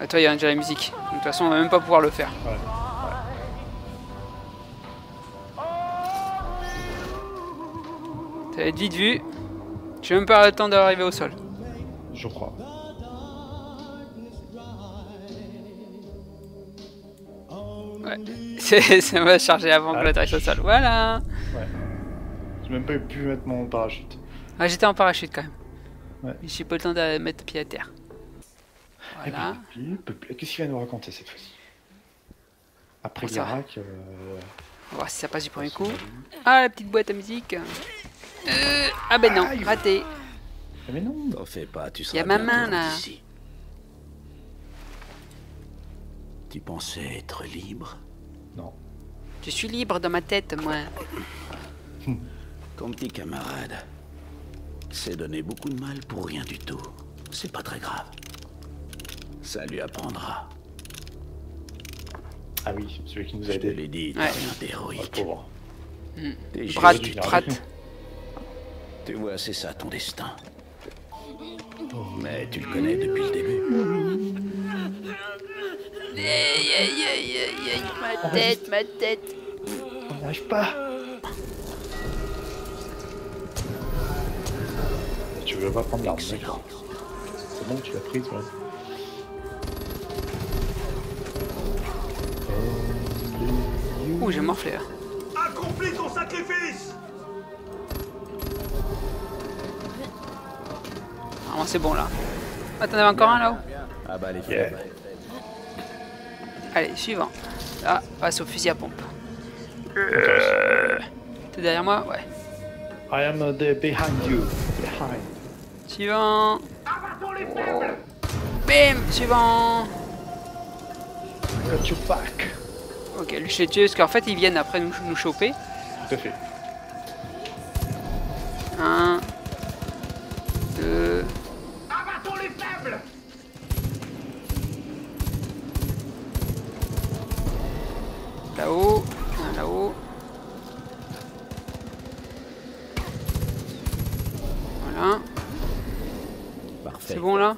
Ah, toi, il y a déjà la musique. Donc, de toute façon, on va même pas pouvoir le faire. Ouais. Ça va être vite vu. J'ai même pas le temps d'arriver au sol. Je crois. Ouais. Ça va charger avant que Ah, l'atterrisse au sol. Voilà. Ouais. J'ai même pas pu mettre mon parachute. Ah, j'étais en parachute quand même. Ouais. J'ai pas le temps de mettre pied à terre. Et Voilà. Qu'est-ce qu'il va nous raconter cette fois-ci? Après Oh. Garak, euh, On va voir si ça passe du premier coup. Ah, la petite boîte à musique. Euh, ah ben non, Aïe. raté. ah, mais non T'en fais pas, tu Y seras a ma main, là. Tu pensais être libre? Non. Je suis libre dans ma tête, moi. Ton petit camarade s'est donné beaucoup de mal pour rien du tout. C'est pas très grave. Ça lui apprendra. Ah oui, celui qui nous a Je te aidé. l'ai dit, t'as Ouais. rien Oh, d'héroïque. pauvre. T'es Prat, juste- du prat. Tu vois, c'est ça ton destin. Mais tu le connais depuis le début. Aïe, aïe, aïe, aïe, aïe, ma tête, ma tête. On arrive pas Tu veux pas prendre l'arme. C'est bon, tu l'as prise, ouais. Ouh, j'ai morflé là. Accomplis ton sacrifice Normalement, c'est bon là. Ah, t'en avais encore un là-haut? Ah bah les Yeah. Allez, suivant. Là, passe au fusil à pompe. T'es derrière moi? Ouais. I am uh, the behind you. Behind. Suivant. Bim Suivant. Got your back. Ok, lui je l'ai tué parce qu'en fait ils viennent après nous, nous choper. Tout à fait. Un. Deux. Abattons les faibles Là-haut. Un là-haut. Voilà. Parfait. C'est bon là.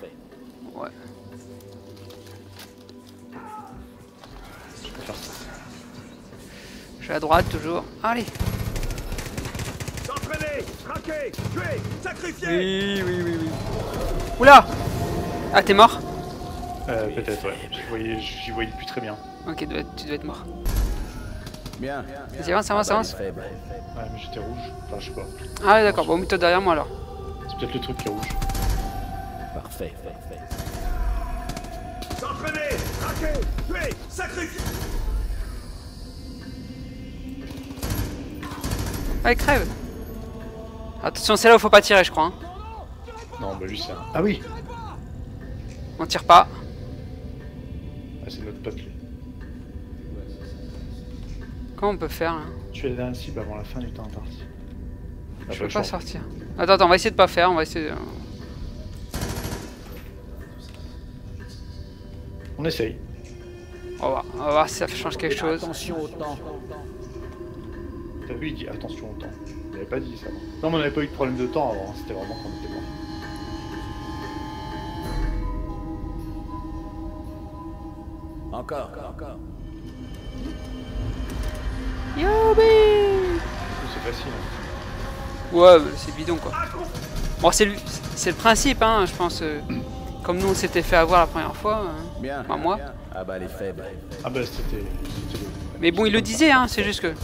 Je suis à droite toujours. Allez. S'entraîner Traquer Tuer Sacrifier Oui, oui, oui, oui. Oula Ah, t'es mort Euh, peut-être, ouais. J'y voyais, j'y voyais plus très bien. Ok, tu dois être, tu dois être mort. Bien. Vas-y, avance, avance, Ah bah, avance. Ouais, mais j'étais rouge. Enfin, je sais pas. Ah, ouais, d'accord. Bon, mets-toi derrière moi alors. C'est peut-être le truc qui est rouge. Parfait. S'entraîner Traquer Tuer Sacrifier Allez, crève Attention, c'est là où faut pas tirer, je crois. hein. Non, bah lui, c'est un... Ah oui On tire pas. Ah, c'est notre pote, lui. Comment on peut faire là? Tu es la cible avant la fin du temps imparti. Ah, Je peux pas chance. sortir. Attends, attends, on va essayer de pas faire. On va essayer de... On essaye. On va, voir. on va voir si ça change quelque chose. Attention au temps. Il dit attention au temps. Il avait pas dit ça. Non, mais on n'avait pas eu de problème de temps avant. C'était vraiment quand on était mort. Encore. Encore. Yobi C'est facile. hein. Ouais, mais c'est bidon quoi. Bon, c'est le, c'est le principe, hein, je pense. euh, comme nous on s'était fait avoir la première fois. hein. Bien. Bah, moi. Ah bah les faibles. Ah bah c'était... Mais bon, il le disait, hein, c'est juste que.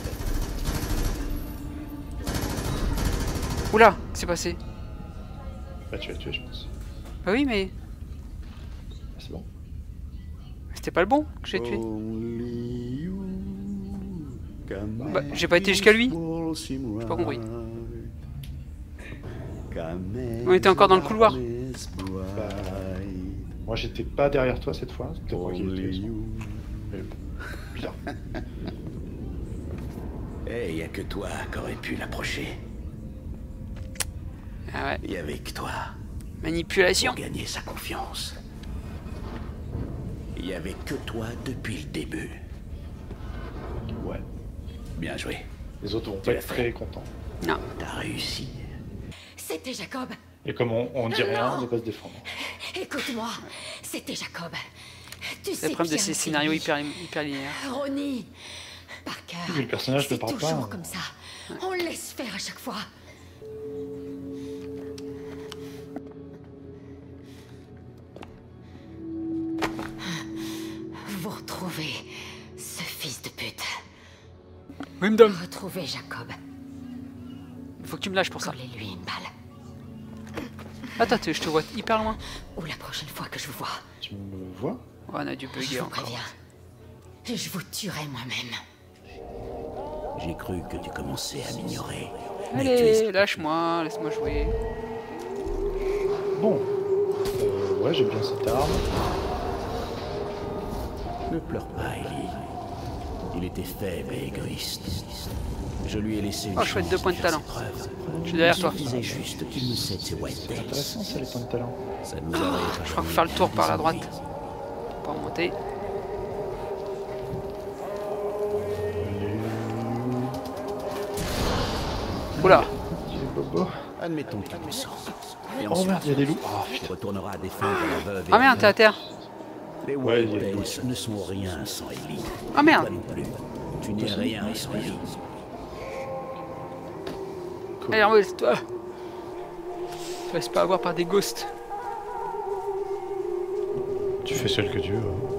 Oula, qu'est-ce qui s'est passé Bah tu l'as tué, je pense. Bah oui, mais Ah, c'est bon. c'était pas le bon que j'ai tué. Bah, j'ai pas été jusqu'à lui. J'ai pas compris. On était encore dans le couloir. Moi j'étais pas derrière toi cette fois. C'était moi qui étais. bizarre. Eh, y a que toi qui aurais pu l'approcher. Ah ouais, Y avait que toi manipulation. pour gagner sa confiance. Y avait que toi depuis le début. Ouais. Bien joué. Les autres vont Tu pas être fait. très contents. Non, T'as réussi. C'était Jacob. Et comme on, on dit rien, Non. on ne va pas se défendre. Écoute-moi. C'était Jacob. Tu C'est sais le problème de ces que c'est scénarios hyper, hyper linéaires. Ronnie Parker. Le personnage ne parle pas, toujours hein. comme ça. On le laisse faire à chaque fois. Oui, madame. Retrouvez Jacob. Il faut que tu me lâches pour ça. Collez-lui une balle. Attends, tu- je te vois hyper loin. Ou la prochaine fois que je vous vois, Tu me vois? Ouais, on a dû je bugger vous encore. préviens. Je vous tuerai moi-même. J'ai cru que tu commençais à m'ignorer. Mais tu es... Allez, lâche-moi, laisse-moi jouer. Bon. Euh, ouais, j'aime bien cette arme. Ne pleure pas, Ellie. Il était faible et égoïste. Je lui ai laissé une Oh, chouette, chance deux points de talent. Je suis derrière Il toi. suffisait juste qu'il me cède ses white C'est days. intéressant, ça, les points de talent. Ça nous aurait Je crois qu'il faut faire le tour par la droite. Pour monter. Oula. Admettons que tu t'en sors. Et Oh merde, il y a des loups. Oh défendre la veuve ah merde, t'es à terre. Les Ouais, days ne sont rien sans Ellie. Ah merde. Toi non plus. Tu n'es rien sans Ellie. Allez, envole-toi. Tu laisse pas avoir par des ghosts. Tu fais celle que tu veux. hein.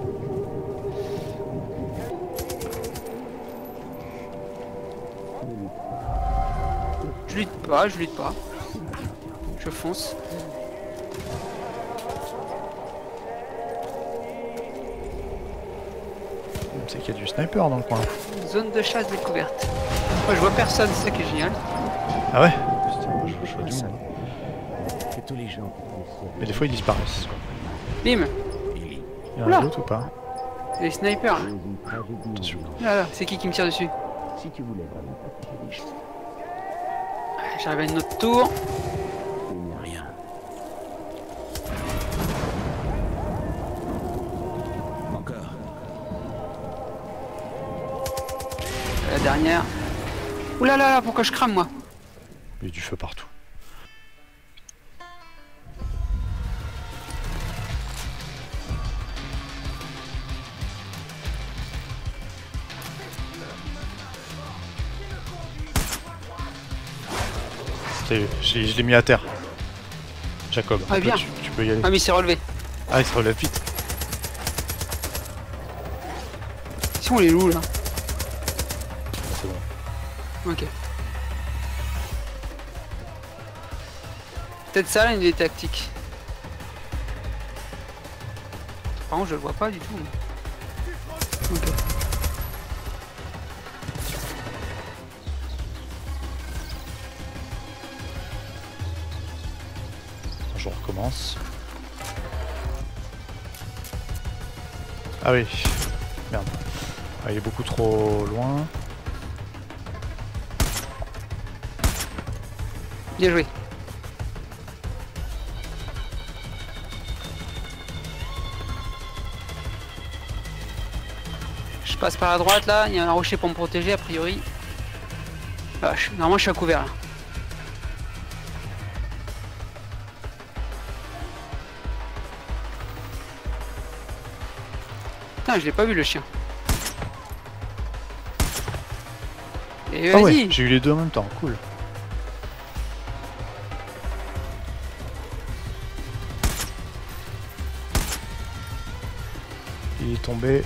Je lutte pas, je lutte pas. Je fonce. C'est qu'il y a du sniper dans le coin. Zone de chasse découverte. Moi je vois personne, c'est ça qui est génial. Ah ouais Putain, moi, je vois- je vois du monde. Que tous les gens. Mais des fois ils disparaissent. Bim. Il y a d'autres ou pas Les snipers là. Attention. Là, là, c'est qui qui me tire dessus Si tu voulais vraiment J'arrive à une autre tour. Dernière. Oula là là, pourquoi je crame moi? Il y a du feu partout. Je l'ai- mis à terre. Jacob, Ah, tu peux- bien. Tu, tu peux y aller. Ah mais il s'est relevé. Ah, il se relève vite. Si on les loups là? Ok. Peut-être ça une des tactiques. Par contre je le vois pas du tout. Ok. Je recommence. Ah oui. Merde. Ah, il est beaucoup trop loin. Bien joué. Je passe par la droite là, il y a un rocher pour me protéger a priori. Ah, je- Normalement je suis à couvert là. Putain, je l'ai pas vu le chien. Et Ah ouais, j'ai eu les deux en même temps, cool. Il est tombé.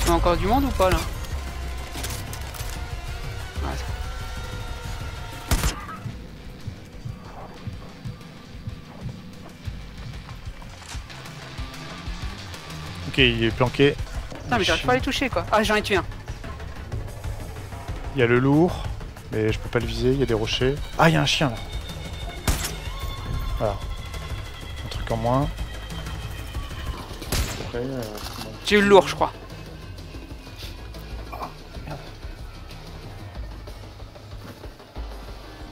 Il y a encore du monde ou pas là Ok, il est planqué. Putain mais j'arrive pas à les toucher quoi. Ah j'en ai tué un. Il y a le lourd, mais je peux pas le viser, il y a des rochers. Ah, il y a un chien là. Voilà. Truc en moins. Après, euh, J'ai eu le lourd je crois.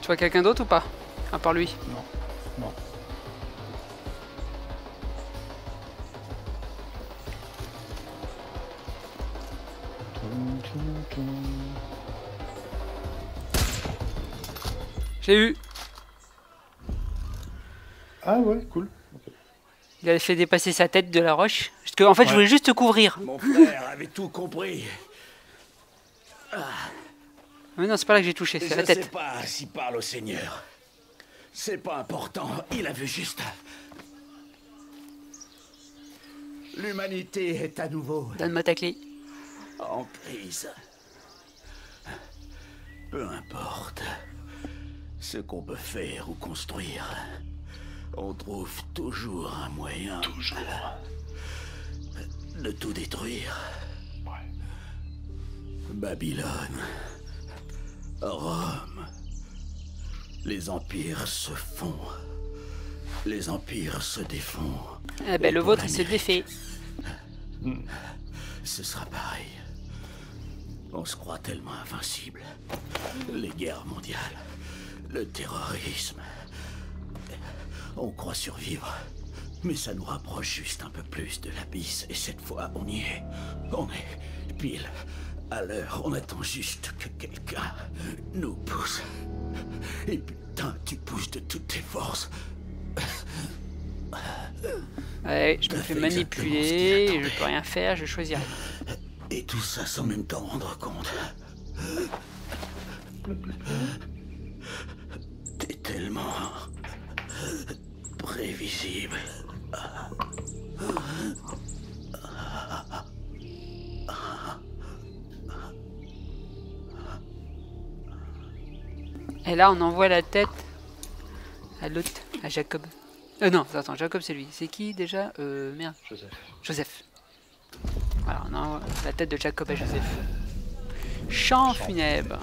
Tu vois quelqu'un d'autre ou pas? À part lui? non. Toum. J'ai eu. Ah ouais, cool. Il a fait dépasser sa tête de la roche. Parce que, en fait, je voulais juste te couvrir. Mon frère avait tout compris. Mais non, c'est pas là que j'ai touché, c'est Je la sais tête. pas s'il parle au Seigneur. C'est pas important, il a vu juste. L'humanité est à nouveau Donne-moi ta clé. en crise. Peu importe ce qu'on peut faire ou construire, on trouve toujours un moyen de tout détruire. Babylone, Rome, les empires se font, les empires se défont. Ah ben, le vôtre, c'est défait. ce sera pareil. On se croit tellement invincible. Les guerres mondiales, le terrorisme. On croit survivre. Mais ça nous rapproche juste un peu plus de l'abysse. Et cette fois, on y est. On est pile à l'heure. On attend juste que quelqu'un nous pousse. Et putain, tu pousses de toutes tes forces. Ouais, je me fais manipuler, je peux rien faire, je choisirai. Et tout ça sans même t'en rendre compte. T'es tellement prévisible. Et là, on envoie la tête à l'autre, à Jacob. Euh, non, attends, Jacob, c'est lui. C'est qui déjà? Euh, merde. Joseph. Joseph. Voilà, on envoie la tête de Jacob à Joseph. Chant funèbre.